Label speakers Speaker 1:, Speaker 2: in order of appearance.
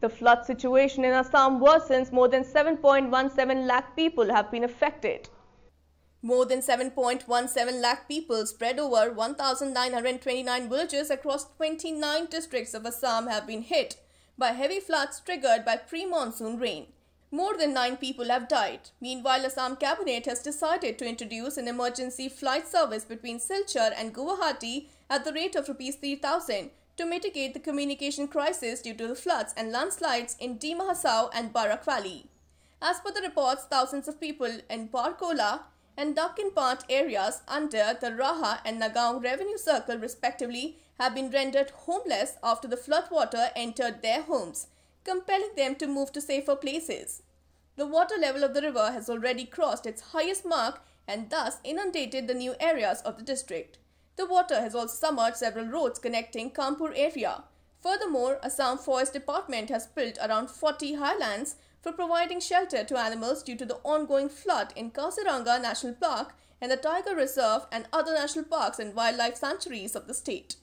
Speaker 1: The flood situation in Assam worsens. More than 7.17 lakh people have been affected. More than 7.17 lakh people spread over 1,929 villages across 29 districts of Assam have been hit by heavy floods triggered by pre-monsoon rain. More than nine people have died. Meanwhile, Assam cabinet has decided to introduce an emergency flight service between Silchar and Guwahati at the rate of rupees 3000 to mitigate the communication crisis due to the floods and landslides in Dima Hasao and Barak Valley. As per the reports, thousands of people in Barkola and Dakin Part areas under the Raha and Nagaon revenue circle respectively have been rendered homeless after the floodwater entered their homes, compelling them to move to safer places. The water level of the river has already crossed its highest mark and thus inundated the new areas of the district. The water has also submerged several roads connecting Kampur area. Furthermore, Assam Forest Department has built around 40 highlands for providing shelter to animals due to the ongoing flood in Kaziranga National Park and the Tiger Reserve and other national parks and wildlife sanctuaries of the state.